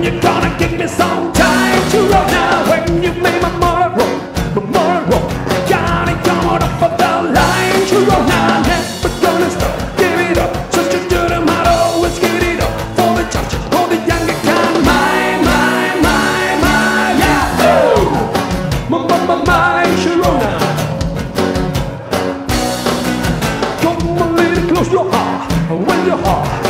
phone. When you gonna give me some time to roll now? When you make my motor roll, my motor roll. Gotta come on up for the line to roll now. Never gonna stop, give it up. Such a good amount, always give it up. For the judge, for the younger kind. My, my, my, my, yeah. Oh, my, my, my, my, Sharona. Come a little close your heart When your heart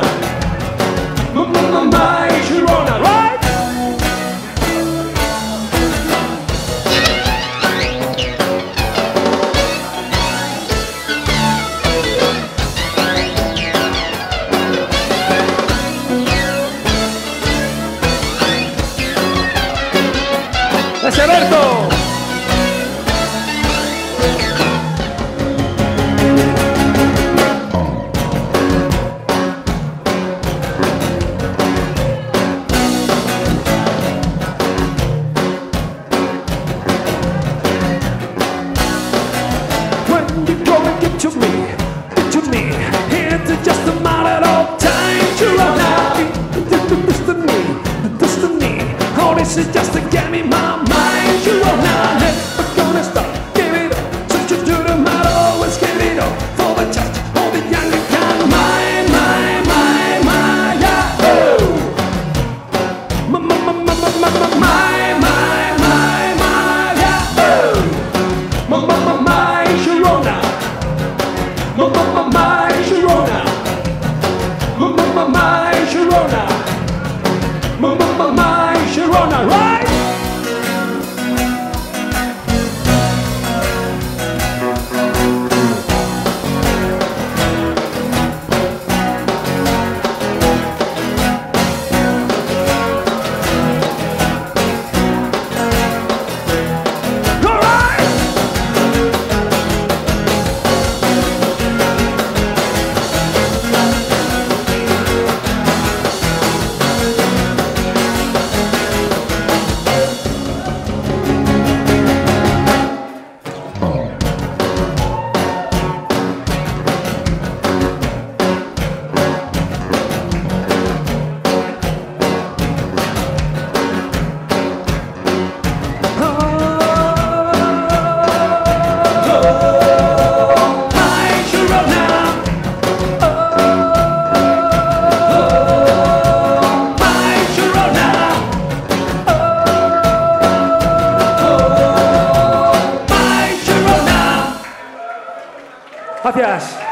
When you go and get to me, to me. It's just a matter of time to run out. Destiny, the destiny. All this is just Sharona. Gracias.